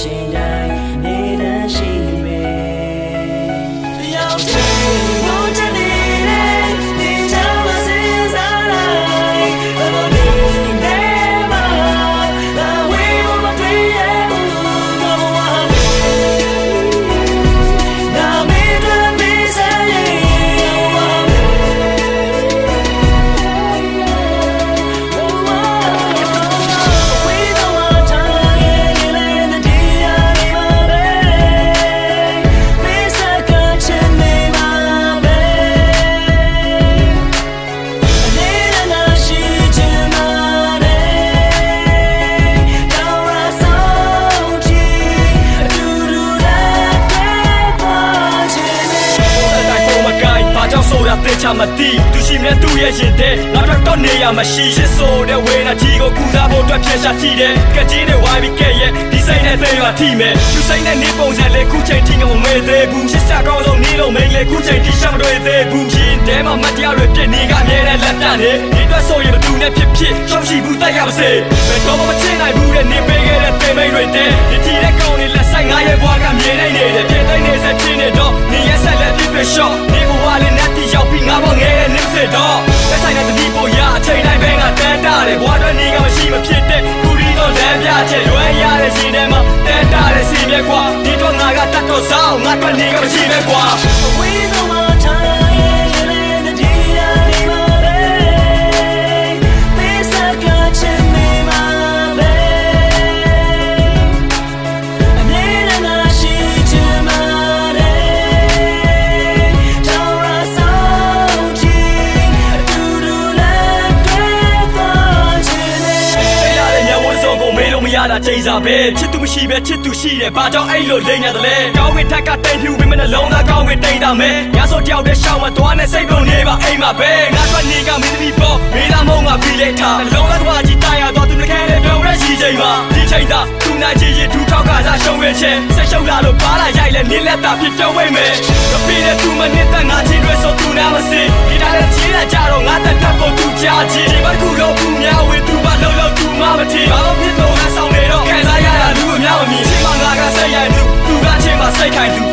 ချင်းတိုင်းနေတတ်ရှိ သိသူရှိမြတ်သူ့ရဲ့ရှင်တဲ့ငါတို့တော့နေရမရှိရှစ်ဆိုတဲ့ဝေနာကြီးကိုကူစားဖို့အတွက်ဖြည့်ရှာကြည့်တယ်ကကြီးနဲ့ဝိုင်းပြီးကဲရဲ့ဒီစိတ်နဲ့သိရထိမယ်သူစိတ်နဲ့နေပုံစံလေးခုချိန်ထိငုံမေးသေးဘူးရှစ်စားကောင်းဆုံးနေလို့မိန်လေခုချိန်ထိရှောက်တွေ့သေးဘူးရှင်တဲမှာမတရားတွေပြစ်နေကအမြဲတမ်းလက်ပြနေဒီအတွက်ဆိုရင်ဘသူနဲ့ဖြစ်ဖြစ်ရှောက်ရှိဘူးတိုက်ရပါစေဘယ်တော့မှမချင်နိုင်ဘူးတဲ့နေပေးခဲ့တဲ့ပေမိတ်တွေတဲ့ဒီတီတဲ့ကောင်းနေလက်ဆိုင်ငါရဲ့ဘွားကမြင်နေနေတယ်ပြည့်သိနေစချင်းနေတော့နေရဲ့ဆက်လက်ပြည့်ပြည့်ရှော့နေဘဝလေးနဲ့တီ ရောက်ပြီးငါဘောငယ်ရဲ့နေစစ်တော့လက်ဆိုင်တဲ့တတိပေါ်ရအချိန်တိုင်းပဲငါတန်းတာတယ်ဘွားတော့နေကမရှိမဖြစ်တဲ့ကူရီတော့လမ်းပြချက်ရွယ်ရတဲ့ရှင်ထဲမှာတန်းတာတဲ့စီမြဲကွာဒီတော့ငါကတတ်တော့စောင်းငါတော့နေကမရှိပဲကွာ We ရတာချိန်စားပဲချစ်သူမရှိပဲချစ်သူရှိတယ်ဘာကြောင့်အဲ့လိုလိမ့်နေတယ်လဲကောင်းဝင်ထက်ကတိမ်ဖြူပြီးမနှလုံးသားကောင်းဝင်တိမ်တာမဲညစောတယောက်တည်းရှောင်းမှသွားနဲ့စိတ်ပုံနေပါအိမ်မှာပဲငါထွက်နေကမင်းသမီးပေါ်မေးတာမဟုတ်ငါဖီလိုက်တာနှလုံးသားသွားကြည့်တာရတော့သူလည်းခဲတယ်ပြောင်းရရှိချိန်မှာဒီချိန်သာသူနိုင်ချင်ရင်ဒူထောက်ကစားရှုံးရဲ့ချက်ဆက်ရှုပ်လာလို့ပါလာရိုက်လဲနင်းလက်တာဖြစ်ပြောင်းဝိမ့်မယ်မပြေတဲ့သူမနစ်သက်ငါချင်းတွေဆိုသူနာမစစ်ဒီတိုင်းလည်းချေးလာကြတော့ငါတက်ထပ်ဖို့သူကြားချင်ဒီဘက်ကူလို့သူများဝေသူပါလို့လို့သူမမထီဘာလို့ mankind through